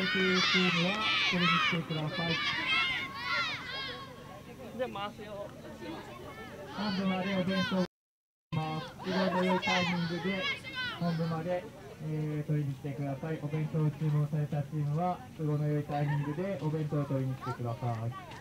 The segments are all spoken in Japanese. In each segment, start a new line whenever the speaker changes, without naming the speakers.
れているチームはこれにしてください。
じゃ回すよ。
本部までお弁当ます。都合の良いタイミングで本部まで、えー取りに来てください。お弁当注文されたチームは都合の良いタイミングでお弁当を取りに来てください。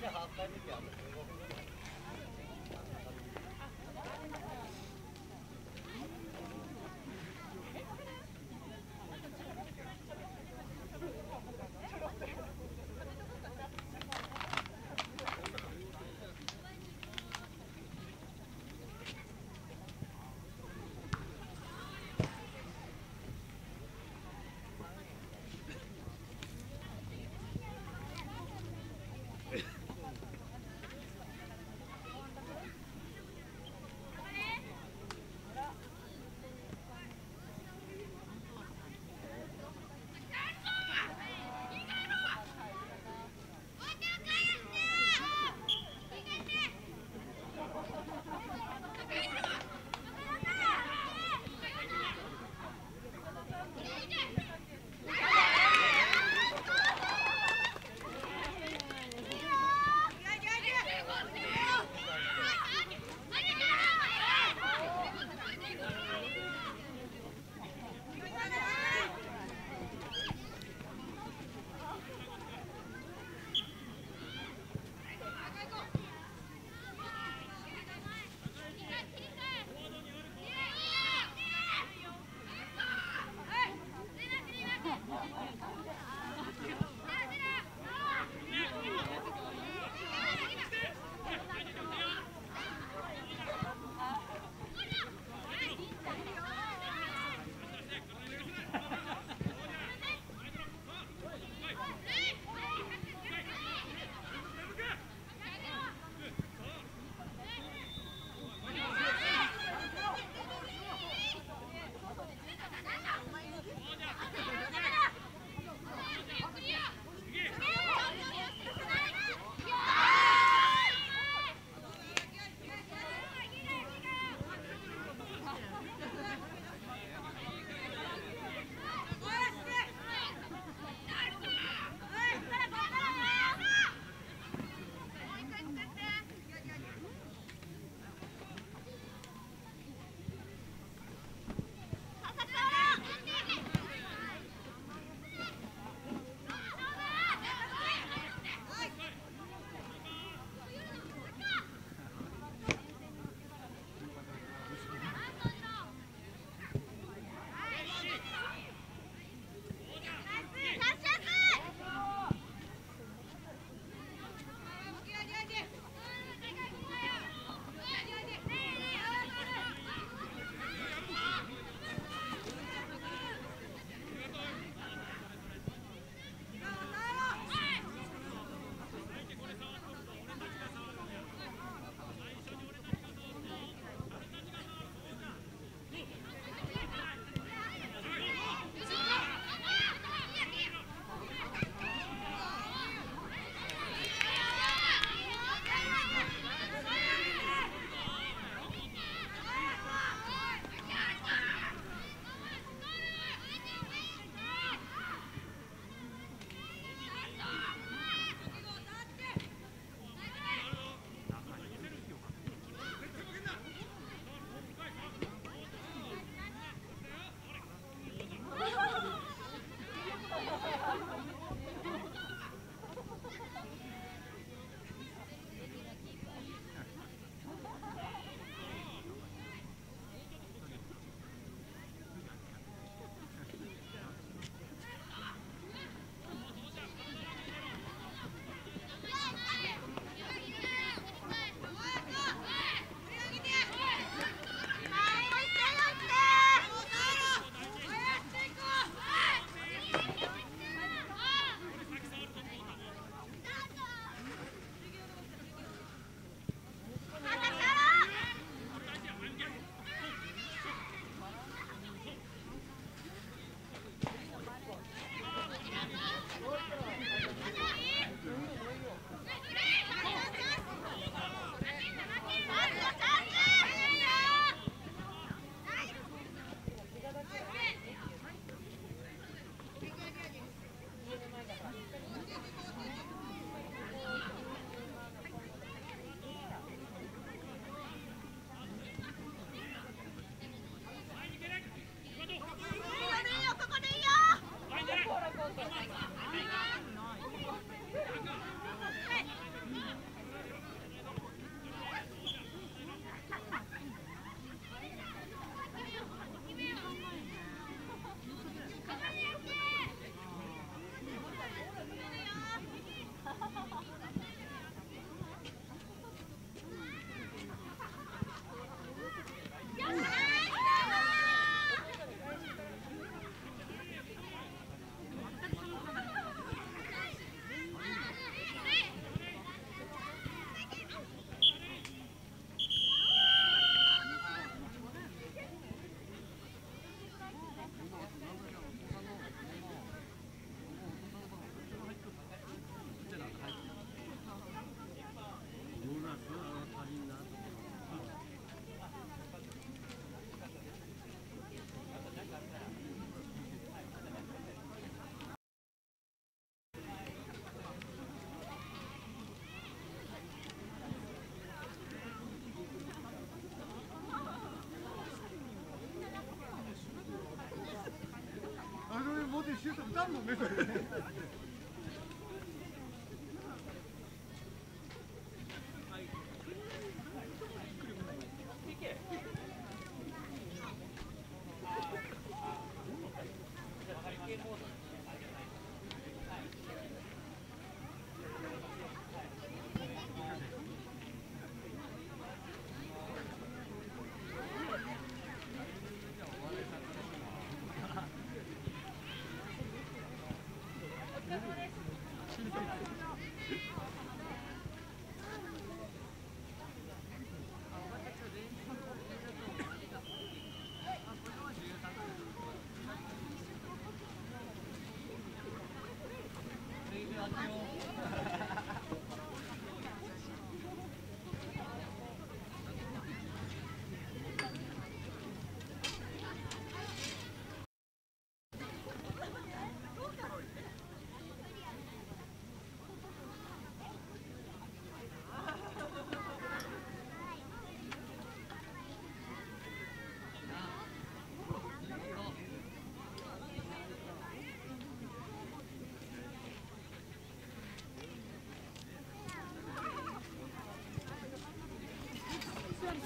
half time シュート打たんもんね。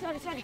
それ。